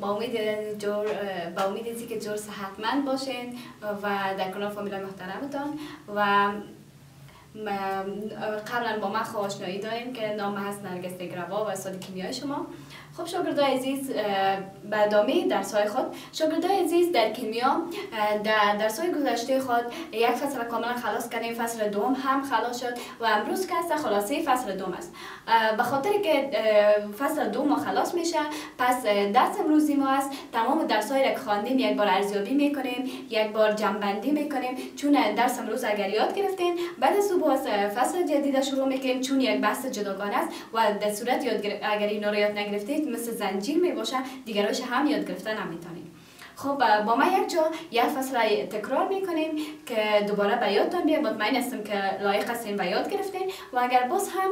با امید جور با امید که جور صحتمند باشین و در کنار فامیل محترمتان و قبلا با من خواشنایی داریم که نام هست نرگس گروا و استاد کیمیای شما. خب شاگردای عزیز به ادامه درس های خود. شاگردای عزیز در کیمیا در درس های گذشته خود یک فصل کاملا خلاص کردیم. فصل دوم هم خلاص شد و امروز که است خلاصه فصل دوم است. به خاطر که فصل دوم خلاص میشه پس درس امروزی ما است. تمام درس های که خواندیم یک بار ارزیابی می‌کنیم یک بار جنبندی می‌کنیم. چون درس امروز اگر یاد گرفتین بعد باز فصل جدید شروع می‌کنیم. چون یک بحث جداگانه است و در صورت یاد اگر اینا رو یاد نگرفتید مثل زنجیر می باشه دیگرش هم یاد گرفته نمی‌تونید خب با ما یک جا یک فصل تکرار می‌کنیم که دوباره به یادتان بیاد. مطمئن هستم که لایق هستین و یاد گرفتین. و اگر باز هم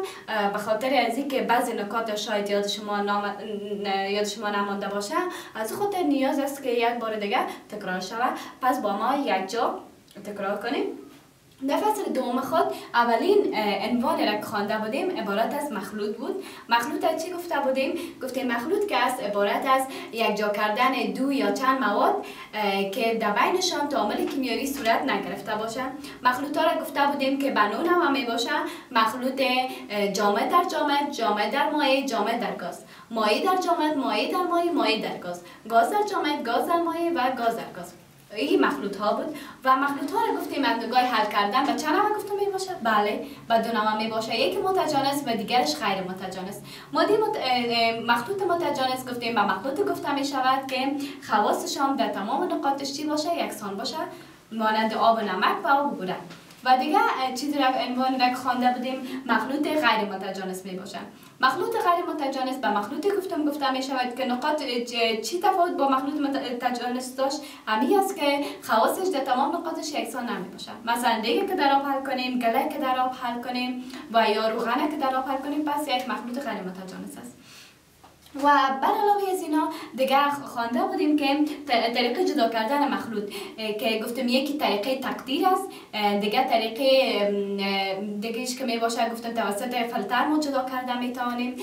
به خاطر از که بعضی نکات شاید یاد شما نام... یاد شما نمانده باشه از خاطر نیاز است که یک بار دیگه تکرار شود. پس با ما یک جا تکرار کنیم. فصل دوم خود اولین عنوان را که خوانده بودیم عبارت از مخلوط بود. مخلوط از چی گفته بودیم؟ گفتیم مخلوط که است عبارت از یک جا کردن دو یا چند مواد که در بینشان تعامل کیمیایی صورت نگرفته باشند مخلوط ها را گفته بودیم که بنون هم می باشه. مخلوط جامد در جامد جامد در مایع جامد در گاز. مایع در جامد مایع در مایع مایع در گاز. گاز در جامد گاز در مایع و گاز در گاز. این مخلوط ها بود. و مخلوط ها رو گفتیم اندگاه حل کردن و چند نوع گفتم می باشه؟ بله. و دو نوع می باشه. یکی متجانس و دیگرش غیر متجانس. مادی مت... مخلوط متجانس گفتیم و مخلوط گفته می شود که خواستش در تمام نقاطش چی باشه یکسان باشه مانند آب و نمک و آب و و دیگه چیزی را عنوان را خوانده بودیم مخلوط غیر متجانس می مخلوط غیر متجانس به مخلوط گفتم گفته می شود که نقاط چی تفاوت با مخلوط متجانس داشت؟ همی است که خواستش در تمام نقاطش یکسان نمی باشه. مثلا دیگه که در آب حل کنیم گله که در آب حل کنیم و یا روغنه که در آب حل کنیم پس یک مخلوط غیر متجانس است و بر علاوه از اینا دیگه خوانده بودیم که طریقه جدا کردن مخلوط که گفتم یکی طریقه تقدیر است دیگه طریقه دیگهش که می باشه گفتم توسط فلتر ما جدا کرده می توانیم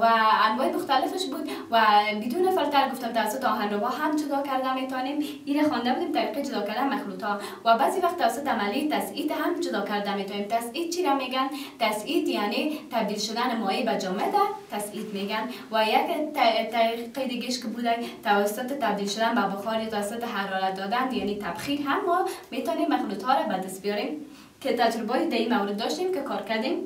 و انواع مختلفش بود و بدون فلتر گفتم توسط آهنربا هم جدا کرده می توانیم این خوانده بودیم طریقه جدا کردن مخلوط ها و بعضی وقت توسط عملی تسعید هم جدا کرده می توانیم تسعید چی را میگن؟ تسعید یعنی تبدیل شدن مایع به جامد تسعید میگن. و یک طریقه دیگهش که بوده توسط تبدیل شدن به بخار یا توسط حرارت دادن یعنی تبخیر هم ما می‌تونیم مخلوط ها را به دست بیاریم. که تجربه در این مورد داشتیم که کار کردیم.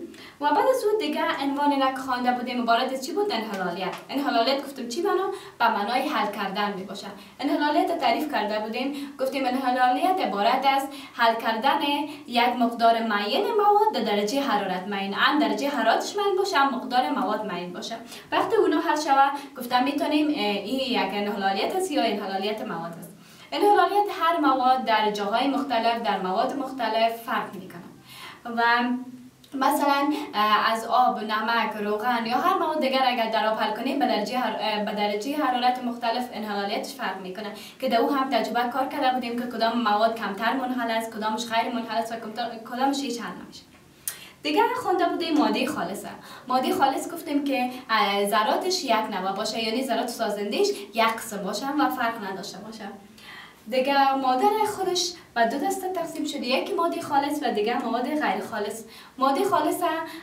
و بعد از اون دیگه عنوان را خوانده بودیم عبارت چی بود؟ انحلالیت انحلالیت گفتم چی بنا؟ به معنای حل کردن می باشه. انحلالیت تعریف کرده بودیم. گفتیم انحلالیت عبارت از حل کردن یک مقدار معین مواد در درجه حرارت معین. ان درجه حرارتش معین باشه مقدار مواد معین باشه. وقتی اونو حل شود گفتم می‌تونیم این یک انحلالیت است یا انحلالیت مواد است. انحلالیت هر مواد در جاهای مختلف در مواد مختلف فرق می‌کنه. و مثلا از آب، نمک، روغن یا هر مواد دیگر اگر در آب حل کنیم به درجه, به درجه حرارت مختلف انحلالیتش فرق می‌کنه. که در او هم تجربه کار کرده بودیم که کدام مواد کمتر منحل است کدامش غیر منحل است و کدامش هیچ حل نمیشه. دیگر خونده بودیم ماده خالصه. ماده خالص گفتیم که ذراتش یک نوع باشه یعنی ذرات سازندهش یک قسم باشن و فرق نداشته باشه. دیگه مادر خودش و دو دسته تقسیم شده. یکی ماده خالص و دیگه مواد غیر خالص. ماده خالص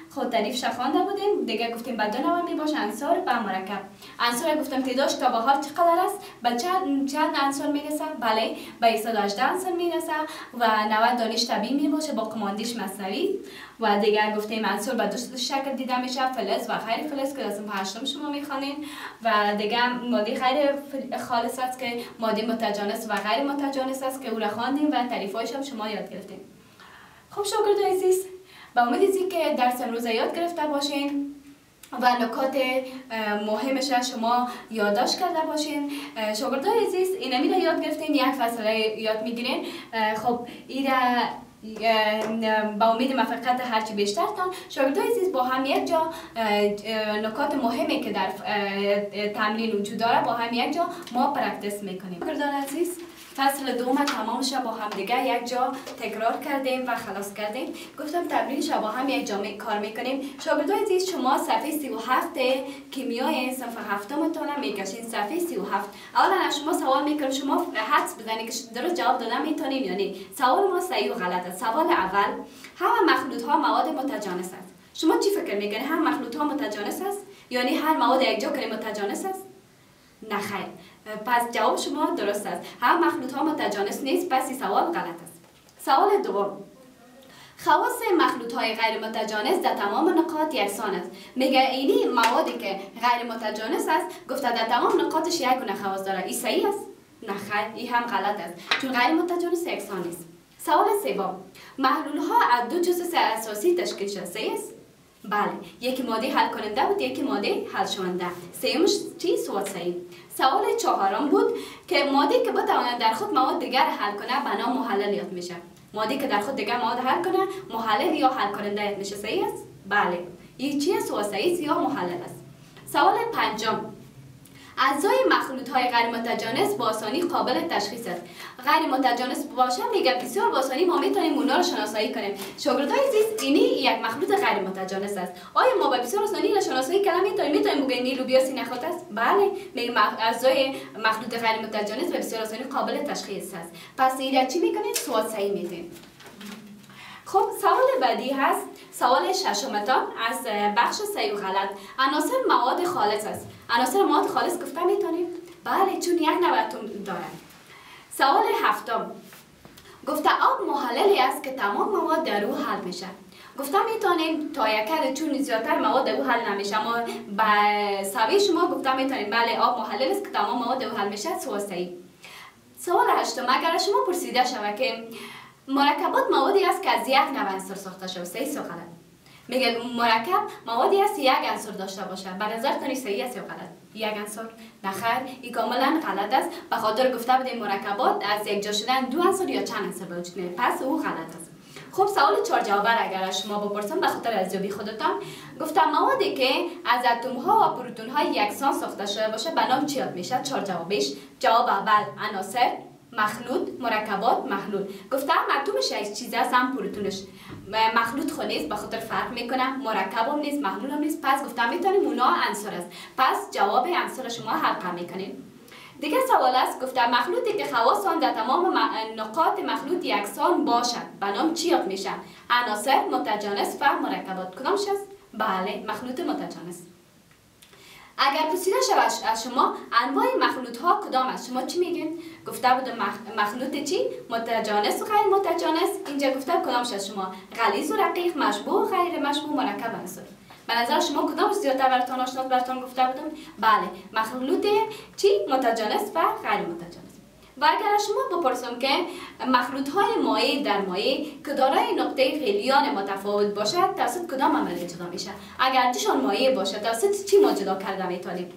خود تعریف شخوانده بودیم دیگه گفتیم به دو نوع می باشه انصار و مرکب. انصار گفتم تعدادش تا به حال چقدر است؟ به چند چند انصار می‌رسه بله به 118 انصار می‌رسه و 90 دانش طبیعی می باشه با قماندیش مصنوی. و دیگر گفتیم انصار به دو شکل دیده میشه فلز و غیر فلز که دستم هشتم شما می‌خوانین و دیگه ماده غیر خالص است که ماده متجانس و غیر متجانس است که او را خواندیم و تعریفایش هم شما یاد گرفتیم. خب شاگرد عزیز با امید که درس امروز یاد گرفته باشین و نکات مهمش شما یادداشت کرده باشین شاگردای عزیز این یاد گرفتین یک فصل یاد می‌گیرین خب این با امید موفقیت هرچی بیشتر تان شاگردای عزیز با هم یک جا نکات مهمی که در تمرین وجود داره با هم یک جا ما پرکتس می‌کنیم شاگردان عزیز فصل دوم تمامش با هم دیگه یک جا تکرار کردیم و خلاص کردیم. گفتم تمرینش با هم یک جا کار می‌کنیم. شاگردای عزیز شما صفحه 37 کیمیای صنف هفتم تونه می‌کشین. صفحه 37 اولا شما سوال می‌کنم شما حدس بزنید که درست جواب دادن می‌تونین یا سوال ما صحیح و غلط است. سوال اول همه مخلوط ها مواد متجانس است. شما چی فکر می‌کنید هر مخلوط ها متجانس است؟ یعنی هر مواد یک جا کنیم متجانس است؟ نه خیر. پس جواب شما درست است. هم مخلوط ها متجانس نیست پس سوال غلط است. سوال دوم. خواص مخلوط های غیر متجانس در تمام نقاط یکسان است. میگه اینی موادی که غیر متجانس است گفته در تمام نقاطش یک گونه خواص داره این صحیح است؟ نه خیر این هم غلط است. چون غیر متجانس یکسان نیست. سوال سوم. محلول ها از دو جزء اساسی تشکیل شده است؟ بله. یکی ماده حل کننده بود یکی ماده حل شونده. سیمش سوال سیم سوال چهارم بود که ماده که بتواند در خود مواد دیگر حل کنه به نام محلل یاد میشه. ماده که در خود دیگر مواد حل کنه محلل یا حل کننده یاد میشه. صحیح است؟ بله. این چی سوال صحیح یا محلل است؟ سوال پنجم. اعضای مخلوط های غیر متجانس با آسانی قابل تشخیص است. غیر متجانس باشه میگه بسیار با آسانی ما می‌تونیم اونا رو شناسایی کنیم. شاگردای زیست اینی یک مخلوط غیر متجانس است. آیا ما با بسیار آسانی را شناسایی کردن می‌تونیم؟ می‌تونیم بگیم این لوبیا سینه است؟ بله میگه اعضای مخلوط غیر متجانس به بسیار آسانی قابل تشخیص است. پس این چی می‌کنید سوال صحیح میدیم. خب سوال بعدی هست. سوال ششمتان از بخش صحیح و غلط. عناصر مواد خالص است. عناصر مواد خالص گفته می‌تونیم؟ بله چون یک نوع داره سوال هفتم. گفته آب محللی است که تمام مواد در او حل میشه. گفته می‌تونیم تا یک چون زیادتر مواد او حل نمیشه. اما به سوی شما گفته می‌تونیم. بله آب محلل است که تمام مواد او حل میشه. سوال صحیح سوال هشتم. اگر شما پرسیده شود که مرکبات موادی است که از یک نوع عنصر ساخته شده. سو غلط میگه مرکب موادی است یک عنصر داشته باشه به نظر تانی صحیح است یا غلط. یک عنصر نخیر این کاملا غلط است. به خاطر گفته بودیم مرکبات از یک جا شدن دو عنصر یا چند عنصر به وجود پس او غلط است. خب سوال چهار جوابر اگر شما بپرسم به خاطر ارزیابی خودتان گفتم موادی که از اتم ها و پروتون های یکسان ساخته شده باشه به نام چی میشه؟ چهار جوابش. جواب اول عناصر. مخلوط مرکبات محلول گفتم اتمش یک چیز است هم پروتونش مخلوط خود نیست به خاطر فرق می‌کنه مرکب هم نیست محلول هم نیست. پس گفتم می‌تونیم اونا عنصر است. پس جواب عنصر شما حلقه می‌کنیم. دیگه سوال است گفتم مخلوطی که خواص آن در تمام نقاط مخلوط یکسان باشد به نام چی میشه عناصر متجانس و مرکبات. کدامش است بله مخلوط متجانس. اگر پرسیده شود از شما انواع مخلوط ها کدام است؟ شما چی میگین؟ گفته بود مخلوط چی؟ متجانس و غیر متجانس. اینجا گفته کدامش از شما؟ غلیظ و رقیق مشبوه و غیر مشبوه مرکب عنصر به نظر شما کدام زیادتر براتون آشنا براتون گفته بودم؟ بله. مخلوط چی؟ متجانس و غیر متجانس. و اگر شما بپرسم که مخلوط های مایع در مایع که دارای نقطه خیلیان متفاوت باشد؟ توسط کدام عملیه جدا میشه؟ اگر چشان مایع باشد توسط چی ما جدا کرده می‌تونیم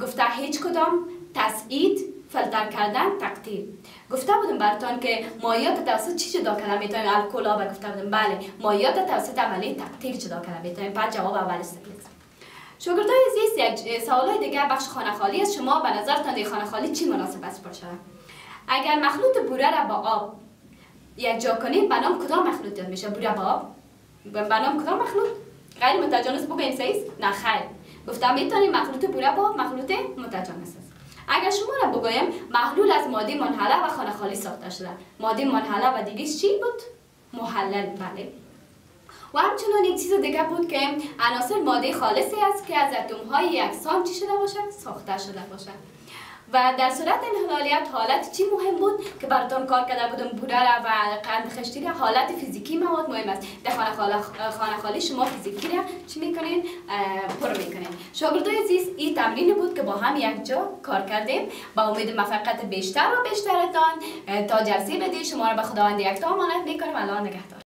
گفته هیچ کدام. تسعید فلتر کردن تقطیر گفته بودم براتون که مایعات توسط چی جدا کرده می‌تونیم الکل ها گفته بودم بله مایعات توسط عملیه تقطیر جدا کرده می‌تونیم بعد جواب اول استفاده. شاگردای عزیز یک سوالای دیگه بخش خانه خالی است. شما به نظرتان خانه خالی چی مناسب است؟ باشه اگر مخلوط بوره را با آب. یک جا کنید به نام کدام مخلوط یاد میشه؟ بوره با آب؟ به نام کدام مخلوط؟ غیر متجانس بگویم سیز نه خیر. گفتم می‌تونیم مخلوط بوره با مخلوط متجانس است. اگر شما را بگویم محلول از ماده منحله و خانه خالی ساخته شده. ماده منحله و دیگه چی بود؟ محلل بله. و همچنان یک چیز دیگه بود که عناصر ماده خالصی است که از اتم های یکسان چی شده باشد؟ ساخته شده باشد. و در صورت انحلالیت حالت چی مهم بود؟ که براتون کار کرده بودم بوده و قند خشتی حالت فیزیکی مواد مهم است. در خانه خالی شما فیزیکی را چی می‌کنین؟ پر می‌کنین. شاگردای عزیز این تمرین بود که با هم یک جا کار کردیم. با امید موفقیت بیشتر و بیشترتان تا جلسه بدی شما را به خداوند یک تا امانت می‌کنیم. الله نگهدار.